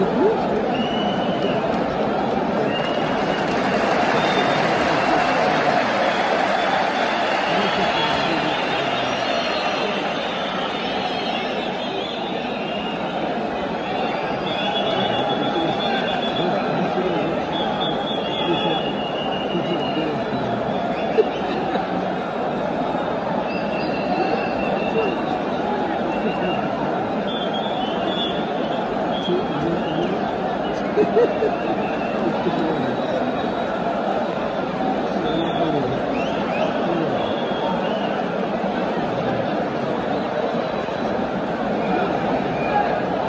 to